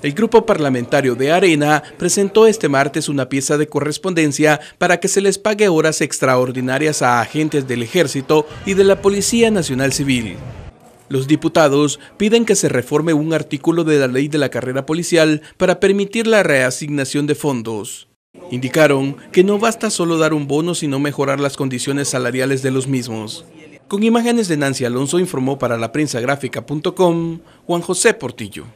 El grupo parlamentario de Arena presentó este martes una pieza de correspondencia para que se les pague horas extraordinarias a agentes del Ejército y de la Policía Nacional Civil. Los diputados piden que se reforme un artículo de la ley de la carrera policial para permitir la reasignación de fondos. Indicaron que no basta solo dar un bono sino mejorar las condiciones salariales de los mismos. Con imágenes de Nancy Alonso informó para la prensa Gráfica.com Juan José Portillo.